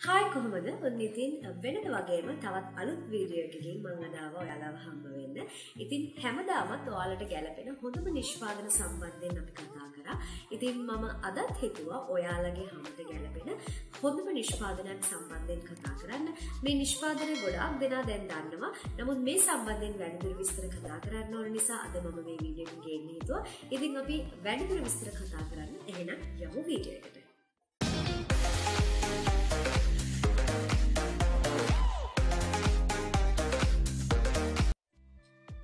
Hi කොහොමද ඔන්න ඉතින් වෙනට වගේම තවත් අලුත් වීඩියෝකකින් මං අදාව ඔයාලාව හම්බ වෙන්න. ඉතින් හැමදාමත් ඔයාලට ගැලපෙන හොඳම නිෂ්පාදන සම්බන්ධයෙන් අපි කතා කරා. ඉතින් මම අදත් හිතුවා ඔයාලගේ හමුට ගැලපෙන හොඳම නිෂ්පාදනයක් සම්බන්ධයෙන් කතා කරන්න. මේ නිෂ්පාදනය ගොඩාක් දෙනා දැන් දන්නවා. නමුත් මේ සම්බන්ධයෙන් වැඩිදුර විස්තර කතා කරන්න ඕන නිසා අද මම මේ වීඩියෝ එක ගේන්න හිතුවා. ඉතින් අපි වැඩිදුර විස්තර කතා කරන්න. එහෙනම් යමු වීඩියෝ එකට.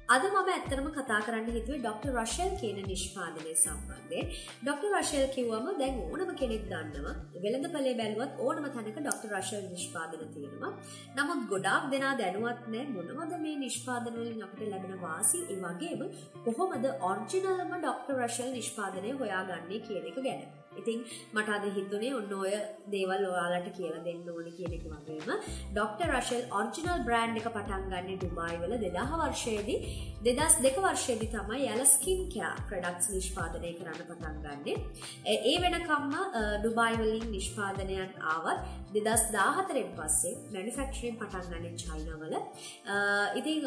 අද මම ඇත්තරම කතා කරන්න හිතුවේ ඩොක්ටර් රශල් කියන නිෂ්පාදනය සම්බන්ධයෙන්. ඩොක්ටර් රශල් කිව්වම දැන් ඕනම කෙනෙක් දන්නවා වෙළඳපොලේ බැලුවත් ඕනම තැනක ඩොක්ටර් රශල් නිෂ්පාදන තියෙනවා. නමුත් ගොඩාක් දෙනා දැනුවත් නැහැ මොනවද මේ නිෂ්පාදන වලින් අපිට ලැබෙන වාසි ඒ වගේම කොහොමද ඔරිජිනල්ම ඩොක්ටර් රශල් නිෂ්පාදනය හොයාගන්නේ කියන එක ගැන. ඉතින් මට අද හිතුනේ ඔන්න ඔය දේවල් ඔයාලට කියලා දෙන්න ඕනේ කියන එක වගේම ඩොක්ටර් රෂල් ඔරිජිනල් බ්‍රෑන්ඩ් එක පටන් ගන්නේ ඩුබායි වල 2000 වර්ෂයේදී 2002 වර්ෂයේදී තමයි යල ස්කින් කෙයාර් ප්‍රොඩක්ට්ස් නිෂ්පාදනය කරන්න පටන් ගන්නේ. ඒ වෙනකම්ම ඩුබායි වලින් නිෂ්පාදනයන් ආවත් 2014 පස්සේ මැනුෆැක්චරින් පටන් ගන්නේ චයිනාවල. ඉතින්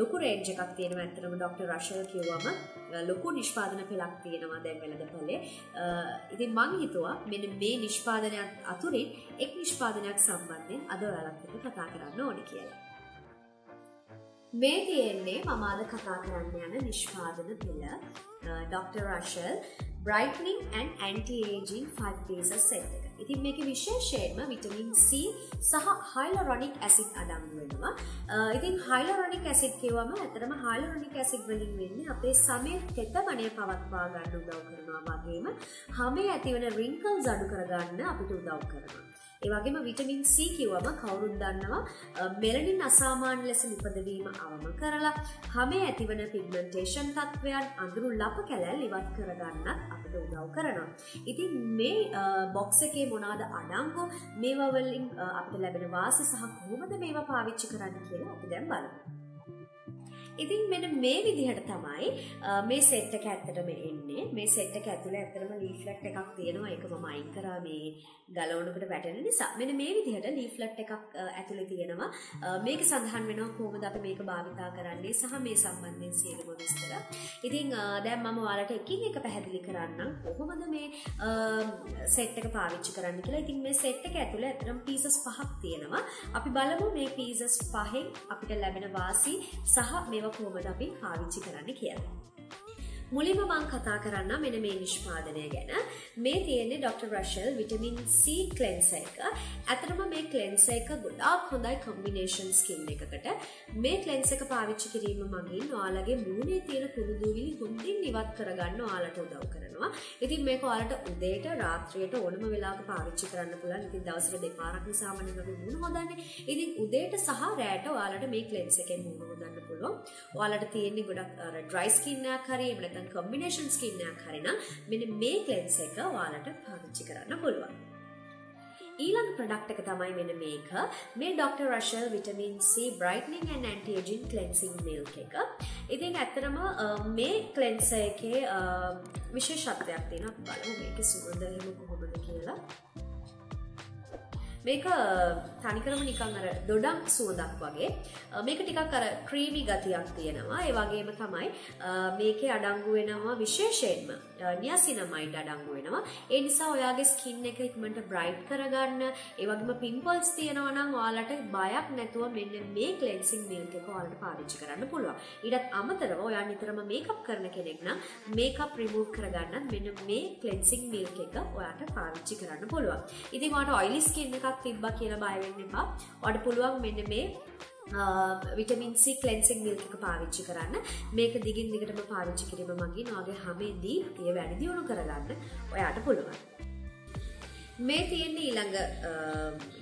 ලොකු රේන්ජ් එකක් තියෙනවා ඇත්තටම ඩොක්ටර් රෂල් කිව්වම ලොකු නිෂ්පාදන පෙළක් තියෙනවා දැන් වෙළඳපොලේ. ඉතින් මං හිතුවා මෙන්න මේ නිෂ්පාදනයක් අතුරින් එක් නිෂ්පාදනයක් සම්බන්ධයෙන් අද ඔයාලත් එක්ක කතා කරන්න ඕනේ කියලා. මේ තියෙන්නේ මම අද කතා කරන්න යන නිෂ්පාදන පෙළ doctor Rashel Brightening and Anti-Aging 5 Pieces set එක. ඉතින් මේක විශේෂයෙන්ම විටමින් C සහ හයිලොරොනික් ඇසිඩ් අඩංගු වෙනවා. ඉතින් හයිලොරොනික් ඇසිඩ් කියවම ඇත්තටම හයිලොරොනික් ඇසිඩ් වලින් වෙන්නේ අපේ සමේ තෙතමනය පවත්වා ගන්න උදව් කරනවා වගේම හමේ ඇතිවන රින්කල්ස් අඩු කරගන්න අපිට උදව් කරනවා. ඒවගේම විටමින් C කිව්වම කවුරුත් දන්නවා මෙලනින් අසාමාන්‍ය ලෙස නිපදවීම අවම කරලා හමේ ඇතිවන පිග්මන්ටේෂන් තත්ත්වයන් අඳුරු ලප කැලැල් ඉවත් කරගන්නත් අපිට උදව් කරනවා. ඉතින් මේ බොක්ස් එකේ මොනවාද අඩංගු මේවා වලින් අපිට ලැබෙන වාසි සහ කොහොමද මේවා පාවිච්චි කරන්න කියලා අපි දැන් බලමු. ඉතින් මෙන්න මේ විදිහට තමයි මේ සෙට් එක ඇත්තටම එන්නේ. මේ සෙට් එක ඇතුලේ ඇත්තටම ලීෆ්ලට් එකක් තියෙනවා. ඒක මම අයින් කරා මේ ගලවනකට වැටෙන නිසා. මෙන්න මේ විදිහට ලීෆ්ලට් එකක් ඇතුලේ තියෙනවා. මේක සඳහන් වෙනවා කොහොමද අපි මේක භාවිතා කරන්නේ සහ මේ සම්බන්ධයෙන් සියලුම විස්තර. ඉතින් දැන් මම ඔයාලට එකින් එක පැහැදිලි කරන්නම් කොහොමද මේ සෙට් එක පාවිච්චි කරන්න කියලා. ඉතින් මේ සෙට් එක ඇතුලේ ඇත්තටම පීසස් පහක් තියෙනවා. අපි බලමු මේ පීසස් පහෙන් අපිට ලැබෙන වාසි සහ මේවා කොහොමද අපි පාවිච්චි කරන්න කියලා. මුලින්ම මං කතා කරන්න මෙන මේ නිෂ්පාදනය ගැන. මේ තියෙන්නේ doctor Rashel vitamin C cleanser එක. ඇතරම මේ ක්ලෙන්ස එක ගොඩාක් හොඳයි කම්බිනේෂන් ස්කින් එකකට. මේ ක්ලෙන්ස එක පාවිච්චි කිරීම මගින් ඔයාලගේ මූුණේ තියෙන කුරුදුවිලි හොඳින් නිවත් කරගන්න ඔයාලට උදව් කරනවා. ඉතින් මේක ඔයාලට උදේට රාත්‍රියයට ඕනම වෙලාවක පාවිච්චි කරන්න පුළුවන්. ඉතින් දවසට දෙපාරක් සාමාන්‍යයෙන් අපි මූණ හොදන්නේ. ඉතින් උදේට සහ රැට ඔයාලට මේ ක්ලෙන්ස් එකෙන් මූණ හොදන්න පුළුවන්. ඔයාලට තියෙන්නේ ගොඩක් ඩ්‍රයි ස්කින් එකක් හරි එහෙම නැත්නම් කම්බිනේෂන් ස්කින් එකක් හරි නම් මෙන්න මේ ක්ලෙන්ස් එක ඔයාලට පාවිච්චි කරන්න පුළුවන්. ඊළඟ ප්‍රඩක්් එක තමයි මෙන මේක. මේ doctor Rashel vitamin C brightening and anti-aging cleansing milk එක. ඉතින් ඇත්තරම මේ කලෙන්ස එකේ විශේෂත්වයක් තියෙන බලමු මේක සුගඳහෙම කොහොමද කියලා. මේක තනිකරම නිකං අර දොඩක් සුවදක් වගේ. මේක ටිකක් අර ක්‍රීමි ගතියක් තියෙනවා. ඒ වගේම තමයි මේකේ අඩංගු වෙනවා විශේෂයෙන්ම. නියසිනමයිඩ් අඩංගු වෙනවා. ඒ නිසා ඔයාගේ ස්කින් එක ඉක්මනට බ්‍රයිට් කරගන්න. ඒ වගේම පිම්පල්ස් තියෙනවා නම් ඔයාලට බයක් නැතුව මෙන්න මේ ක්ලෙන්සිං මිල්ක් එක ඔයාලට පාවිච්චි කරන්න පුළුවන්. ඊටත් අමතරව ඔයා නිතරම මේකප් කරන කෙනෙක් නම් මේකප් රිමූව් කරගන්නත් මෙන්න මේ ක්ලෙන්සිං මිල්ක් එක ඔයාට පාවිච්චි කරන්න පුළුවන්. ඉතින් ඔයාට ඔයිලි ස්කින් එකක් තිබ්බ කියලා බයවෙන්න එපා. ඔයාට පුළුවන් මෙන්න මේ විටමින්සි කලෙන්සිං මිල්ක එක පාවිච්චි කරන්න මේක දිගින් දිගටම පාවිච්චි කිරීම මගින් වගේ හමේදී තිය වැඩි දියුණු කරගන්න ඔයාට පුළුවන්. මේ තියෙන්නේ ඊළඟ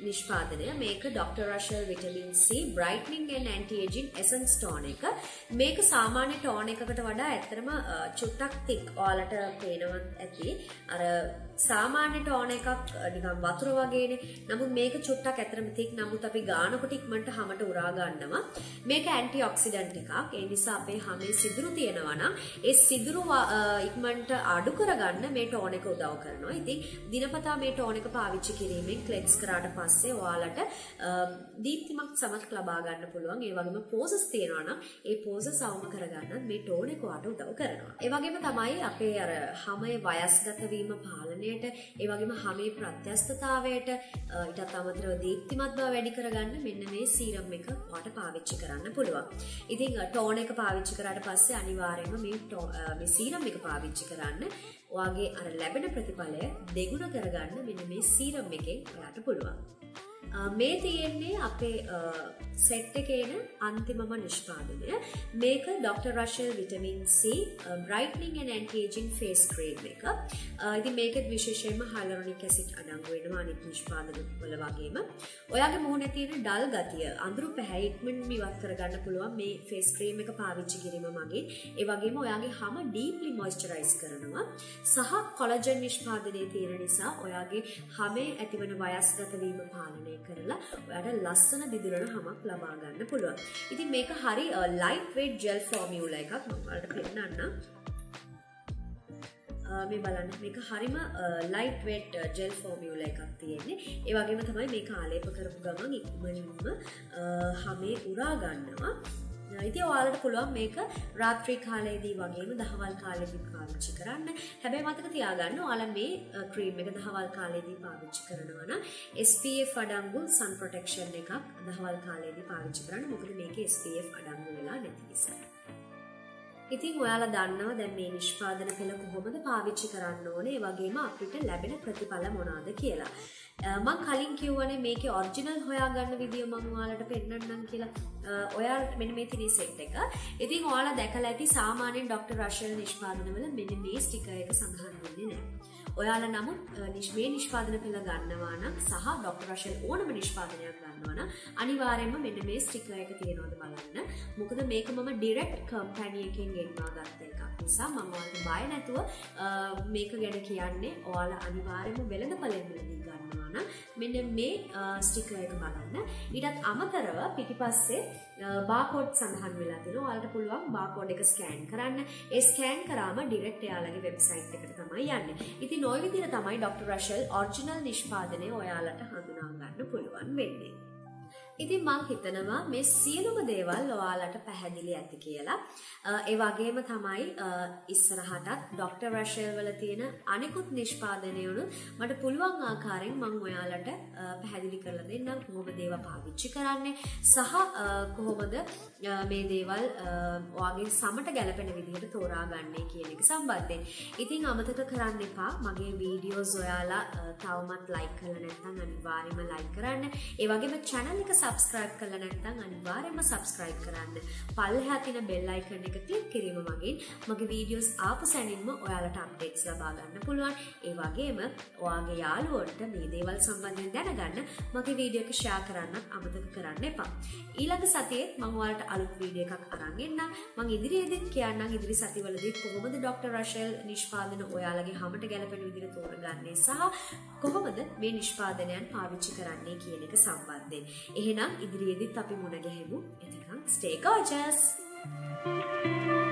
නිෂ්පාදනය. මේක doctor Rashel vitamin C brightening and anti-aging essence toner එක. මේක සාමාන්‍ය ටෝන එකකට වඩා ඇත්තරම චුට්ටක් තික් ඔයාලට පේනවත් ඇති. අර සාමාන්‍ය ටෝන එකක් නිකම් වතුර වගේනේ. නමුත් මේක චුට්ටක් ඇතරම තික් නමුත් අපි ගානකොට ඉක්මනට හැමට උරා ගන්නවා. මේක ඇන්ටි ඔක්සිඩන්ට් එකක්. ඒ නිසා අපේ හැමේ සිදුරු තියෙනවා නම් ඒ සිදුරු ඉක්මනට අඩු කරගන්න මේ ටෝන එක උදව් කරනවා. ඉතින් දිනපතා මේ ටෝන ටෝන එක පාවිච්චි කිරීමෙන් ක්ලෙක්ස් කරාට පස්සේ ඔයාලට දීප්තිමත් සමත් ලබා ගන්න පුළුවන් ඒ වගේම පෝසස් තියෙනවා නම් ඒ පෝසස් අවම කරගන්න මේ ටෝන එක ඔයාලට උදව් කරනවා. ඒ වගේම තමයි අපේ අර හමේ වයස්ගත වීම පාලනයට ඒ වගේම හමේ ප්‍රත්‍යස්තතාවයට ඊටත් අමතරව දීප්තිමත් බව වැඩි කරගන්න මෙන්න මේ සීරම් එක ඔයාලට පාවිච්චි කරන්න පුළුවන්. ඉතින් ටෝන එක පාවිච්චි කරාට පස්සේ අනිවාර්යයෙන්ම මේ මේ සීරම් එක පාවිච්චි කරන්න ඔයාගේ අර ලැබෙන ප්‍රතිඵලය දෙගුණ කරගන්න මෙන්න මේ සීරම් එකෙන් ඔයාට පුළුවන්. මේ තියෙන්නේ අපේ සෙට් එකේන අන්තිමම නිෂ්පාදනය මේක doctor Rashel vitamin C brightening and anti-aging face cream එක. ඉතින් මේකෙත් විශේෂයෙන්ම hyaluronic acid අඩංගු වෙනවා අනිත් නිෂ්පාදන වල වගේම. ඔයාගේ මුහුණේ තියෙන ඩල් ගතිය අඳුරු පැහැ ඉක්මනින්ම ඉවත් කරගන්න පුළුවන් මේ face cream එක පාවිච්චි කිරීම මගින්. ඒ වගේම ඔයාගේ හම deeply moisturize කරනවා. සහ කොලජන් නිෂ්පාදනයේ තියෙන නිසා ඔයාගේ හමේ ඇතිවන වයස්ගත වීම පාලනය කරලා ඔයාට ලස්සන දිදුරන හමක් ලබා ගන්න පුළුවන්. ඉතින් මේක හරි ලයිට් වේට් ජෙල් ෆෝමියුලා එකක් මම ඔයාලට පෙන්නන්නම්. මේ බලන්න මේක හරිම ලයිට් වේට් ජෙල් ෆෝමියුල එකක් තියෙන්නේ ඒ වගේම තමයි මේ ආලේප කරපු ගමන් ඉක්මනින්ම හමේ උරා ගන්නවා ඉති ඔයාලට පුළුවන් මේක රාත්‍රී කාලයේදී වගේම දහවල් කාලෙදී පාවිච්චි කරන්න. හැබැයි මතක තියාගන්න ඔයාල මේ ක්‍රීම් එක දහවල් කාලයේදී පාවිච්චි කරනවන SPF අඩංගු සන් ප්‍රොටෙක්ෂන් එකක් දහවල් කාලයේදී පාවිච්චි කරන්න. මොකද මේක SPF අඩංගු වෙලා නැති නිසා. ඉතින් ඔයාලා දන්නවා දැන් මේ නිෂ්පාදන පෙළ කොහොමද පාවිච්චි කරන්න ඕනේ? ඒ වගේම අපිට ලැබෙන ප්‍රතිඵල මොනවාද කියලා. මං කලින් කිව්වන මේක ඔර්ජිනල් හොයාගන්න විදිිය මංවාලට පෙන්න්නන්නම් කියලා. ඔයා මෙන මේ තිරිසෙක්් එක. ඉතින් ඔයාලා දැකලා ඇති සාමානෙන් ඩොක්ට රශය නිෂ්පාදනවල මෙන මේ ටික එක සඳහන්න්නේ නෑ ඔයාල නමුත් නිශ්වේ නිෂ්පාදන පෙළ ගන්නවානම් සහ ඩොක්ට රශල් ඕනම නිෂ්පාදනයක් ගන්නවන අනිවාරෙන්ම මෙන මේ ස්ටික එක තියෙනවද බලන්න. මොකද මේක මම ඩිරෙක්් කම්පැනියකින් ගෙන්වා ගත්ත එකක් නිසා මංවාට බය නැතුව මේක ගැන කියන්නේ ඔයාල අනිවාරෙන්ම වෙළඳ පලෙන්ලදී ගන්නවා නම් මෙන්න මේ ස්ටිකර් එක බලන්න. ඊටත් අමතරව පිටිපස්සේ බාකෝඩ් සඳහන් වෙලා තියෙනවා. ඔයාලට පුළුවන් බාකෝඩ් එක ස්කෑන් කරන්න. ඒ ස්කෑන් කරාම ඩිරෙක්ට් එයාලගේ වෙබ්සයිට් එකට තමයි යන්නේ. ඉතින් ওই විදිහට තමයි ඩොක්ටර් රෂල් ඔරිජිනල් නිෂ්පාදනය ඔයාලට හඳුනා ගන්න පුළුවන් වෙන්නේ. ඉතින් මං හිතනවා මේ සියලුම දේවල් ඔයාලට පැහැදිලි ඇති කියලා. ඒ වගේම තමයි ඉස්සරහටත් ඩොක්ටර් රෂල් වල තියෙන අනිකුත් නිෂ්පාදනයුණු මට පුළුවන් ආකාරයෙන් මං ඔයාලට පැහැදිලි කරලා දෙන්නම් කොහොමද ඒවා පාවිච්චි කරන්නේ සහ කොහොමද මේ දේවල් ඔයාගේ සමට ගැලපෙන විදිහට තෝරාගන්නේ කියන එක සම්බන්ධයෙන්. ඉතින් අමතක කරන්න එපා මගේ වීඩියෝස් ඔයාලා තවමත් ලයික් කරලා නැත්නම් අනිවාර්යයෙන්ම ලයික් කරන්න. ඒ වගේම channel එක සබස්ක්‍රයිබ් කල නැත්තං අනිවාරයම සබස්ක්‍රයිබ් කරන්න. පල්හා තින බෙල්ලයි කරන එක කලික් කිරීම මගින් මගේ වීඩියෝස් ආප සැනින්ම ඔයාලට අප්ඩේක්ස් ලබාගන්න පුළුවන්. ඒවාගේම ඔයාගේ යාලුවොන්ට මේ දේවල් සම්බන්ධයෙන් දැනගන්න මගේ වීඩියක ෂා කරන්න අමතක කරන්න එපා. ඊළඟ සතියේ මංවාලට අලුත් වීඩිය එකක් අරන්ගන්න මං ඉදිරියේදෙන් කියන්න ඉදිරි සතිවලදී කොහොමද ඩොක්ට. රශල් නිෂ්පාදන ඔයාලගේ හමට ගැලපෙන විදිර තෝරගන්නේ සහ කොහොමද මේ නිෂ්පාදනයන් පාවිච්චි කරන්නේ කියන එක සම්බන්ධයෙන්. එහෙන එහෙනම් ඉදිරියේදීත් අපි මුණ ගැහෙමු. එතකන් stay gorgeous. Thank you.